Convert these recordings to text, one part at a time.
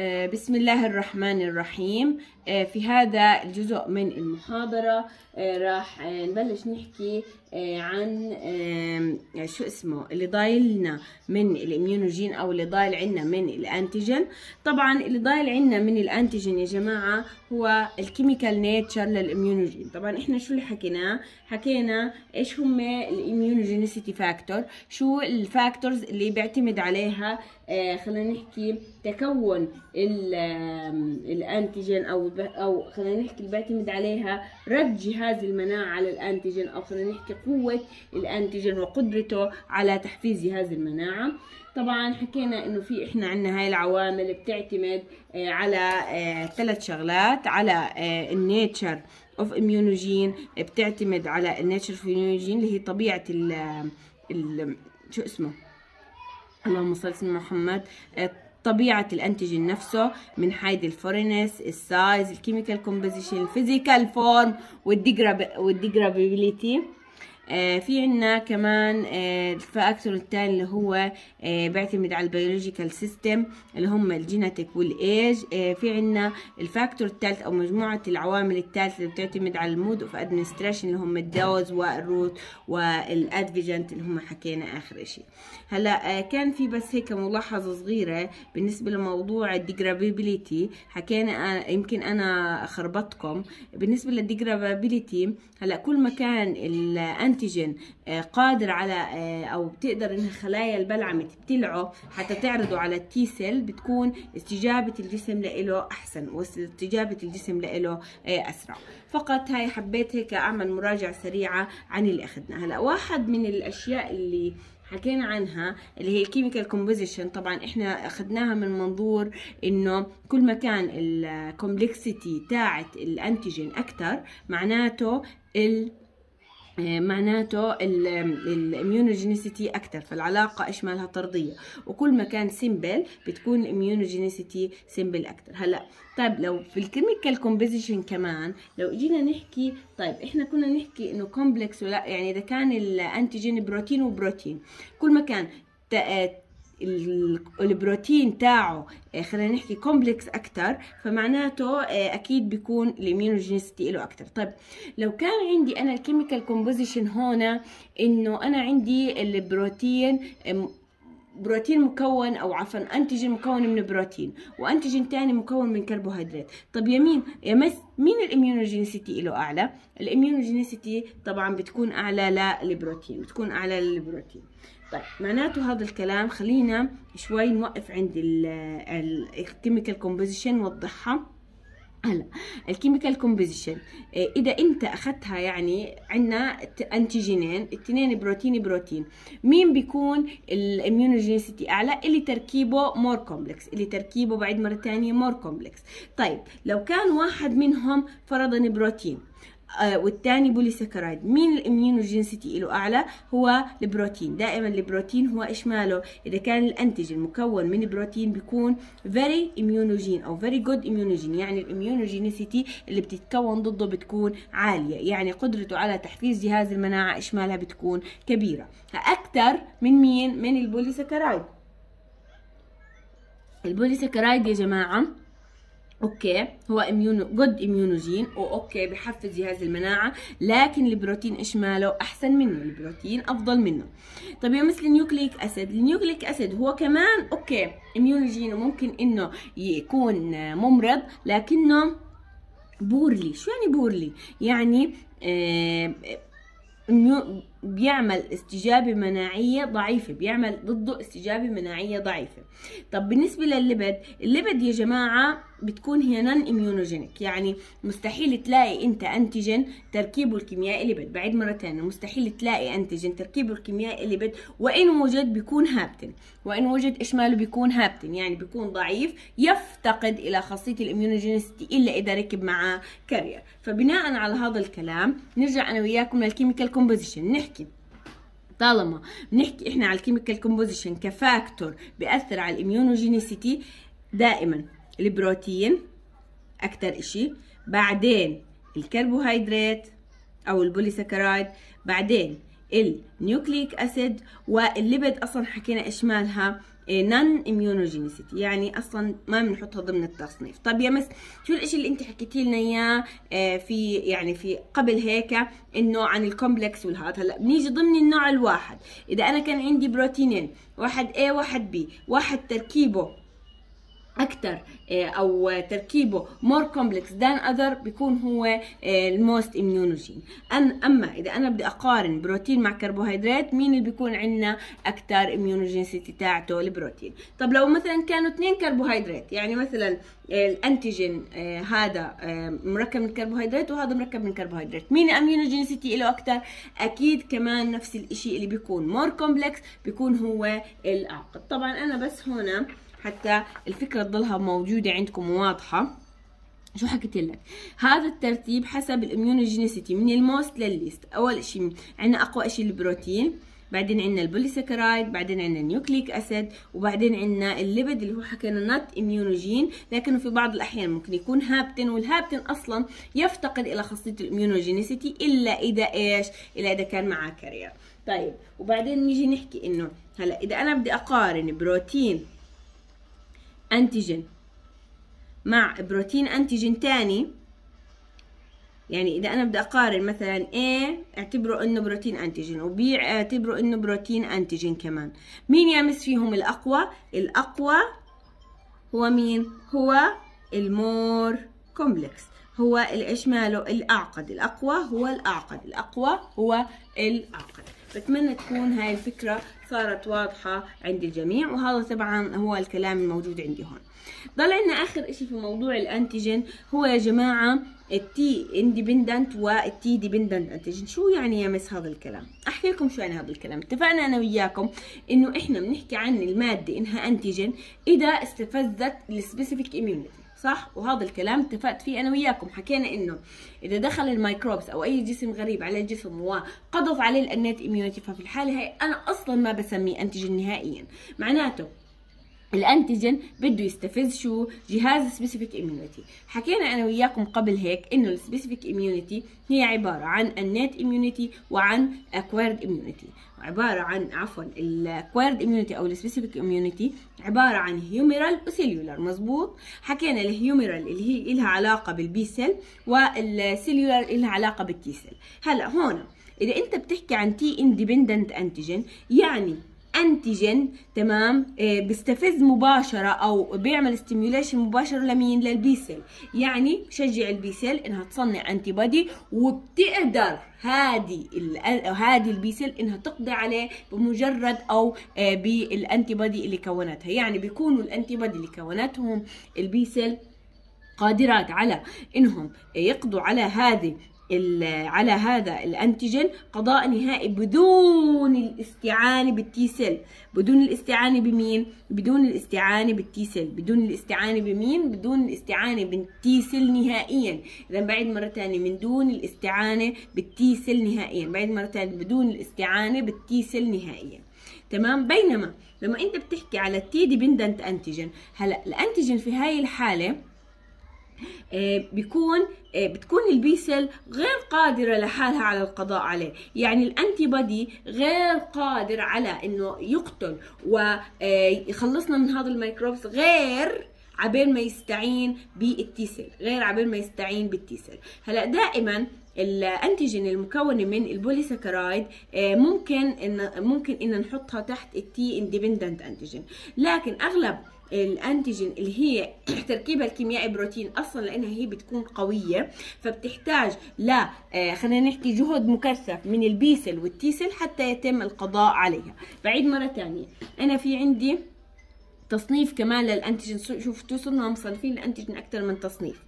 آه، بسم الله الرحمن الرحيم. آه، في هذا الجزء من المحاضرة آه، راح نبلش نحكي عن آه، شو اسمه اللي ضايل لنا من ال immunogen أو اللي ضايل عنا من ال antigen. طبعا اللي ضايل عنا من ال antigen يا جماعة هو ال chemical nature لل immunogen طبعا إحنا شو اللي حكيناه حكينا إيش هم ال immunogenicity factor شو ال factors اللي بيعتمد عليها آه خلينا نحكي تكون ال antigen أو أو خلينا نحكي اللي بيعتمد عليها رد جهاز المناعة على ال antigen أو خلينا نحكي قوة ال antigen وقدرته على تحفيز جهاز المناعة. طبعا حكينا إنه في إحنا عندنا هاي العوامل بتعتمد آه، على ثلاث شغلات على ال nature of immunogen بتعتمد على ال nature of immunogen اللي هي طبيعة ال ال شو اسمه؟ اللهم صل على محمد آه، طبيعة ال antigen نفسه من حيث الفورينس السايز الكيميكال كومبوزيشن الفيزيكال فورم والديجرابيليتي آه في عنا كمان آه ال factor الثاني اللي هو آه بيعتمد على ال biological system اللي هم ال genetic وال age. آه في عنا ال factor الثالث أو مجموعة العوامل الثالثه اللي بتعتمد على ال mode of administration اللي هم ال dose وال route وال adjuvant اللي هم حكينا آخر شيء هلا آه كان في بس هيك ملاحظة صغيرة بالنسبة لموضوع ال degradability حكينا آه يمكن أنا خربطكم بالنسبة لل degradability هلا كل ما كان ال antigen آه، قادر على آه، أو بتقدر إنها خلايا البلعمه تبتلعه حتى تعرضه على ال T cell بتكون استجابة الجسم له أحسن واستجابة الجسم له آه، أسرع. فقط هاي حبيت هيك أعمل مراجعة سريعة عن اللي اخذناه هلأ واحد من الأشياء اللي حكينا عنها اللي هي ال chemical composition طبعا إحنا أخذناها من منظور إنه كل ما كان ال complexity تاعت ال antigen أكثر معناته ال معناته ال immunogenicity أكثر فالعلاقة إيش مالها؟ طردية. وكل ما كان simple بتكون ال immunogenicity simple أكثر. هلا طيب لو في ال chemical composition كمان لو إجينا نحكي طيب إحنا كنا نحكي إنه complex ولا يعني إذا كان ال antigen بروتين وبروتين كل ما كان البروتين تاعه آه، خلينا نحكي complex أكثر فمعناته آه، أكيد بيكون ال immunogenicity له أكثر طيب لو كان عندي أنا ال chemical composition هنا إنه أنا عندي البروتين بروتين مكون أو عفوا antigen مكون من بروتين و antigen تاني مكون من كربوهيدرات. طب يمين يا مس مين ال immunogenicity له أعلى؟ ال immunogenicity طبعا بتكون أعلى للبروتين بتكون أعلى للبروتين. طيب معناته هذا الكلام خلينا شوي نوقف عند ال chemical composition نوضحها. هلا ال chemical composition إذا أنت أخذتها يعني عندنا antigen ين الاثنين بروتين بروتين مين بيكون ال immunogenicity أعلى؟ اللي تركيبه more complex اللي تركيبه بعد مرة ثانية more complex طيب لو كان واحد منهم فرضا بروتين آه، والثاني polysaccharide مين ال immunogenicity له أعلى؟ هو البروتين. دائما البروتين هو إيش ماله إذا كان ال antigen مكون من بروتين بيكون very immunogenic أو very good immunogen يعني ال immunogenicity اللي بتتكون ضده بتكون عالية. يعني قدرته على تحفيز جهاز المناعة إيش مالها بتكون كبيرة. أكثر من مين؟ من ال polysaccharide ال polysaccharide يا جماعة okay. هو immuno good immunogen و okay بحفز جهاز المناعة. لكن البروتين إيش ماله أحسن منه. البروتين أفضل منه. طب يا مثل ال nucleic acid. ال nucleic acid هو كمان okay immunogen وممكن إنه يكون ممرض لكنه poorly. شو يعني poorly؟ يعني آه بيعمل استجابة مناعية ضعيفة بيعمل ضده استجابة مناعية ضعيفة. طب بالنسبة لل lipid ال lipid يا جماعة بتكون هي non immunogenic يعني مستحيل تلاقي أنت antigen تركيبه الكيميائي lipid. بعيد مرة تانية مستحيل تلاقي antigen تركيبه الكيميائي lipid. وإن وجد بيكون hapten. وإن وجد إيش ماله بيكون hapten يعني بيكون ضعيف يفتقد إلى خاصية ال immunogenicity إلا إذا ركب معاه carrier فبناء على هذا الكلام نرجع أنا وياكم لل chemical composition طالما بنحكي إحنا على ال chemical composition ك factor بيأثر على ال immunogenicity دائما. البروتين أكتر إشي. بعدين الكربوهيدرات أو ال polysaccharide بعدين ال nucleic acid وال lipid أصلا حكينا إيش مالها non immunogenicity يعني أصلا ما بنحطها ضمن التصنيف. طب يا miss شو الإشي اللي أنت حكيتي لنا إياه؟ آه، في يعني في قبل هيك إنه عن ال complex وال hapten هلا بنيجي ضمن النوع الواحد. إذا أنا كان عندي بروتينين واحد A واحد B واحد تركيبه أكثر أو تركيبه more complex than other بيكون هو ال most immunogen. أن أما إذا أنا بدي أقارن بروتين مع كربوهيدرات مين اللي بيكون عندنا أكثر immunogenicity تاعته؟ البروتين. طب لو مثلا كانوا اثنين كربوهيدرات يعني مثلا ال antigen هذا مركب من كربوهيدرات وهذا مركب من كربوهيدرات. مين immunogenicity له أكثر أكيد كمان نفس الشيء اللي بيكون more complex بيكون هو الاعقد طبعا أنا بس هنا حتى الفكرة تضلها موجودة عندكم واضحة. شو حكيت لك؟ هذا الترتيب حسب ال immunogenicity من الموست للليست. أول شيء عندنا أقوى شيء البروتين بعدين عندنا ال polysaccharide بعدين عندنا ال nucleic acid وبعدين عندنا ال lipid اللي هو حكينا not immunogen لكنه في بعض الأحيان ممكن يكون hapten وال hapten أصلا يفتقد إلى خاصية ال immunogenicity إلا إذا إيش؟ إلا إذا كان معاه carrier طيب وبعدين نيجي نحكي إنه هلا إذا أنا بدي أقارن protein antigen مع protein antigen تاني. يعني إذا أنا بدي أقارن مثلا A اعتبره إنه protein antigen و B اعتبره إنه protein antigen كمان. مين يا miss فيهم الأقوى؟ الأقوى هو مين؟ هو ال more complex. هو إيش ماله الأعقد. الأقوى هو الأعقد. الأقوى هو الأعقد. بتمنى تكون هاي الفكرة صارت واضحة عند الجميع وهذا طبعا هو الكلام الموجود عندي هون. ضل عندنا آخر إشي في موضوع ال antigen هو يا جماعة ال T independent وال T dependent antigen شو يعني يا miss هذا الكلام؟ أحكي لكم شو يعني هذا الكلام. اتفقنا أنا وياكم إنه إحنا بنحكي عن المادة إنها antigen إذا استفزت ال specific immunity صح؟ وهذا الكلام اتفقت فيه أنا وياكم. حكينا إنه إذا دخل ال microbes أو أي جسم غريب على الجسم وقضت عليه ال innate immunity ففي الحالة هي أنا أصلا ما بسميه antigen نهائيا. معناته ال antigen بده يستفز شو؟ جهاز specific immunity حكينا أنا وياكم قبل هيك إنه ال specific immunity هي عبارة عن ال innate immunity وعن acquired immunity عبارة عن عفوا ال acquired immunity أو ال specific immunity عبارة عن humoral و cellular مزبوط حكينا ال humoral اللي هي لها علاقة بال B cell وال cellular لها علاقة بال T cell هلأ هون إذا أنت بتحكي عن T independent antigen يعني antigen تمام؟ آه بيستفز مباشرة أو بيعمل stimulation مباشر لمين؟ لل B cell يعني بشجع ال B cell إنها تصنع antibody وبتقدر هذه هذه ال B cell إنها تقضي عليه بمجرد أو آه بال antibody اللي كونتها. يعني بيكونوا ال antibody اللي كونتهم ال B cell قادرات على إنهم يقضوا على هذه على هذا ال antigen قضاء نهائي بدون الاستعانة بال T cell بدون الاستعانة بمين؟ بدون الاستعانة بال T cell بدون الاستعانة بمين؟ بدون الاستعانة بال T cell نهائيا. اذا بعد مرة ثانية من دون الاستعانة بال T cell نهائيا. بعد مرة ثانية بدون الاستعانة بال T cell نهائيا. تمام؟ بينما لما أنت بتحكي على ال T dependent antigen هلأ ال antigen في هاي الحالة آه، بيكون بتكون ال B cell غير قادرة لحالها على القضاء عليه. يعني ال antibody غير قادر على إنه يقتل ويخلصنا من هذا ال microbes غير عبين ما يستعين بال T cell غير عبين ما يستعين بال T cell هلأ دائما ال antigen المكونة من ال polysaccharide آه، ممكن ان ممكن إن نحطها تحت ال T independent antigen لكن أغلب ال antigen اللي هي تركيبها الكيميائي بروتين أصلا لأنها هي بتكون قوية فبتحتاج ل آه، خلينا نحكي جهد مكثف من البيسل والتيسل حتى يتم القضاء عليها. بعيد مرة ثانية أنا في عندي تصنيف كمان لل antigen. شفتوا صرنا مصنفين ال antigen أكثر من تصنيف.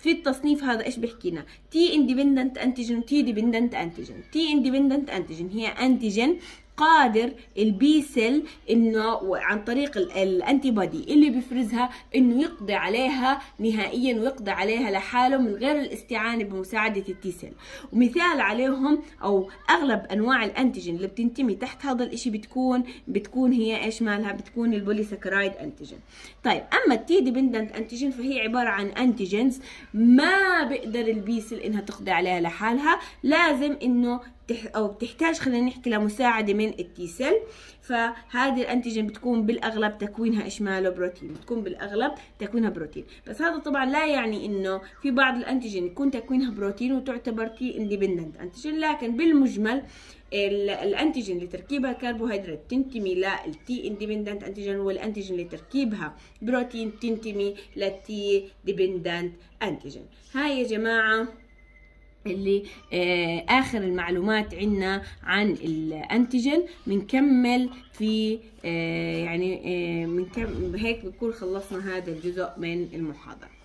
في التصنيف هذا إيش بيحكي لنا T independent antigen T dependent antigen T independent antigen هي antigen قادر ال B cell إنه عن طريق ال antibody اللي بيفرزها إنه يقضي عليها نهائيا ويقضي عليها لحاله من غير الاستعانة بمساعدة ال T cell ومثال عليهم أو أغلب أنواع ال antigen اللي بتنتمي تحت هذا الإشي بتكون بتكون هي إيش مالها؟ بتكون ال polysaccharide antigen طيب أما ال T dependent antigen فهي عبارة عن antigens ما بيقدر ال B cell إنها تقضي عليها لحالها. لازم إنه أو بتحتاج خلينا نحكي لمساعدة من ال T cell. فهذه ال antigen بتكون بالأغلب تكوينها إيش ماله بروتين بتكون بالأغلب تكوينها بروتين. بس هذا طبعا لا يعني إنه في بعض ال antigen يكون تكوينها بروتين وتعتبر T independent antigen لكن بالمجمل ال antigen لتركيبها كربوهيدرات تنتمي لل T independent antigen وال antigen لتركيبها بروتين تنتمي لل T dependent antigen هاي يا جماعة اللي آه آخر المعلومات عنا عن الأنتيجين. بنكمل في آه يعني آه من كم هيك بكون خلصنا هذا الجزء من المحاضرة.